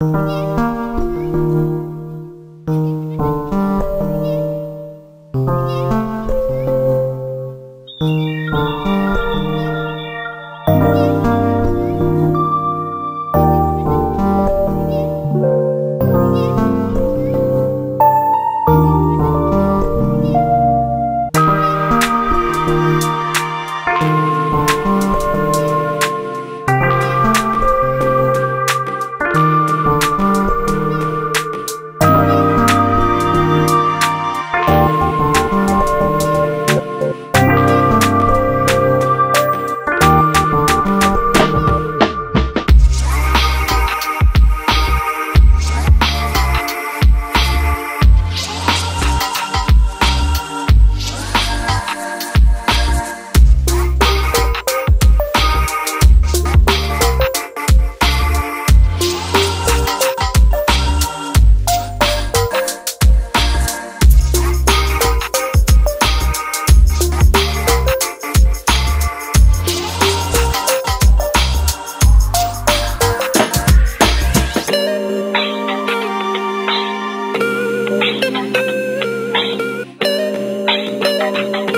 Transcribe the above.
안 녕. Bye.